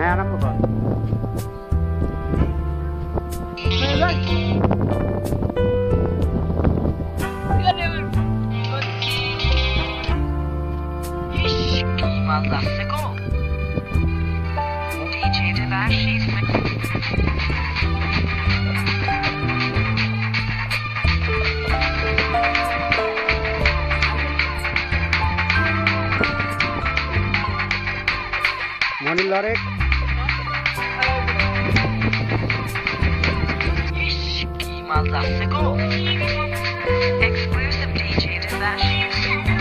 হ্যাঁ আরম্ভ কর Devashi's লরেট Mazassego. Exclusive DJ Dimashi.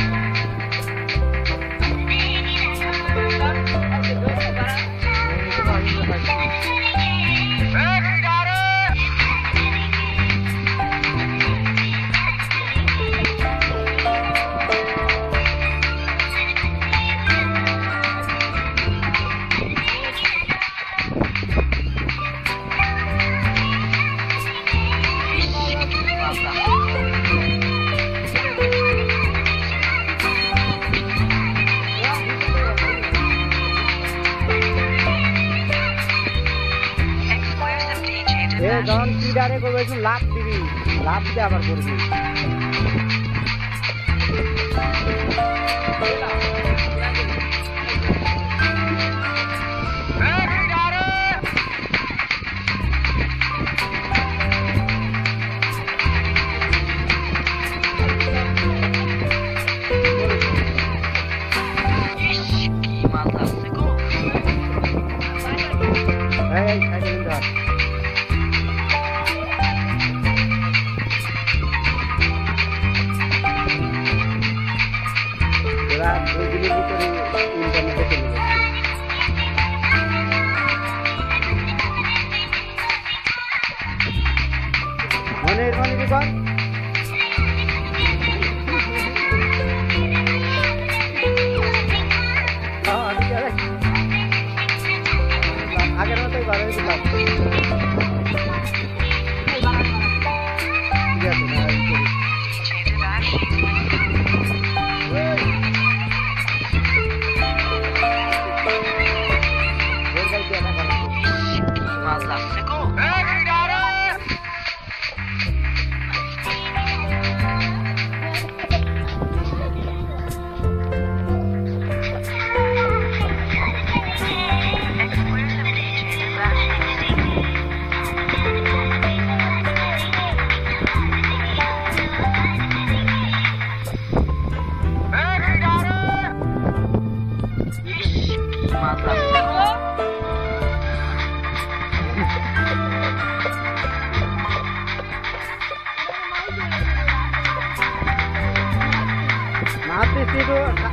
যখন ফিডারে করব একটু লাভ দিবি। লাভ দিয়ে আবার করবি। মনের মনে কর হ্যাঁ, ঠিক আছে। আগের মতোই বার হয়ে দিলাম ঠিক আছে না, এই dito sa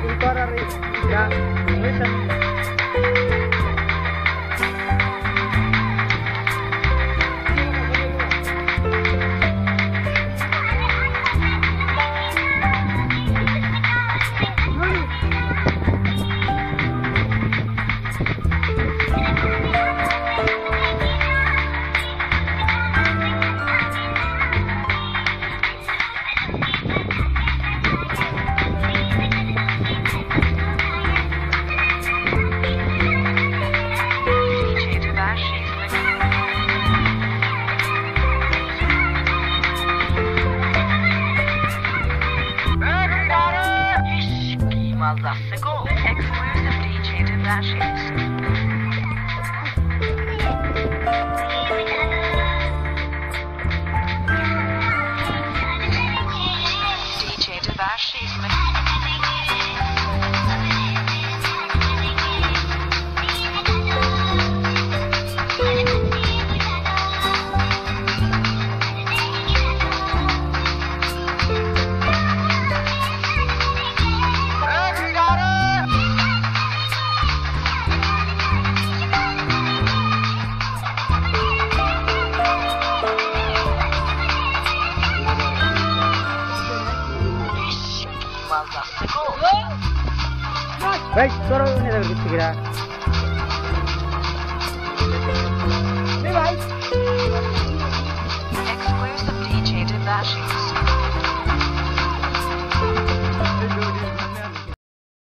Plus the gold. Exclusive DJ Divashi. ரைட் தோறோ நேரம் வித்துக்கிறார் Exclusive DJ Debashings.